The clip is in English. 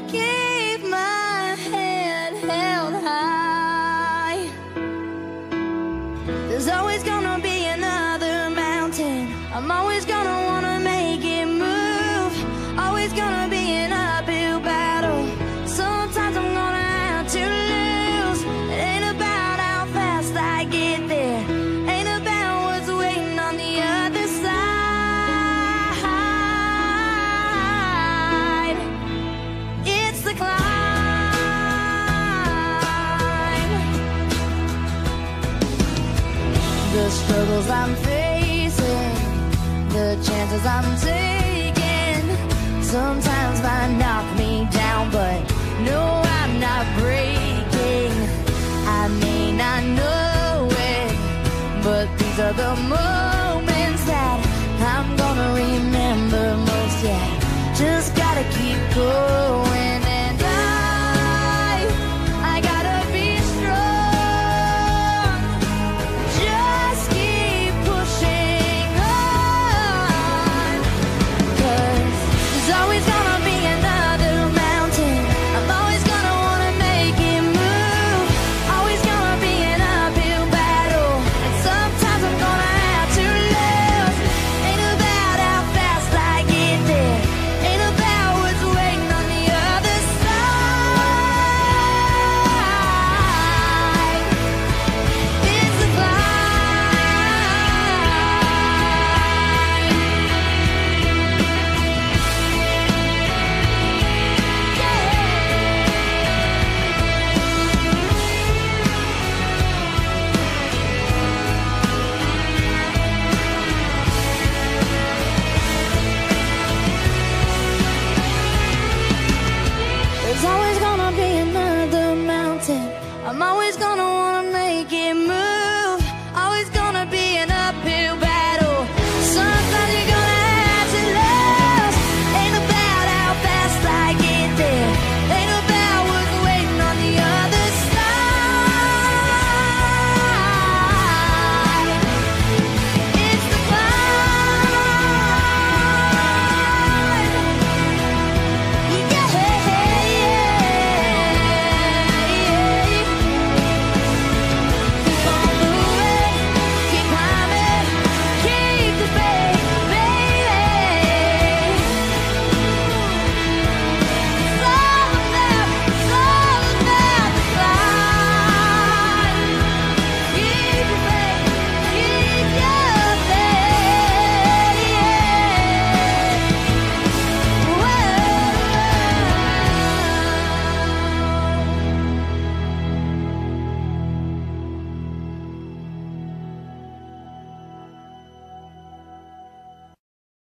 Keep my head held high. There's always gonna be another mountain. I'm always gonna The struggles I'm facing, the chances I'm taking, sometimes might knock me down, but no, Mom.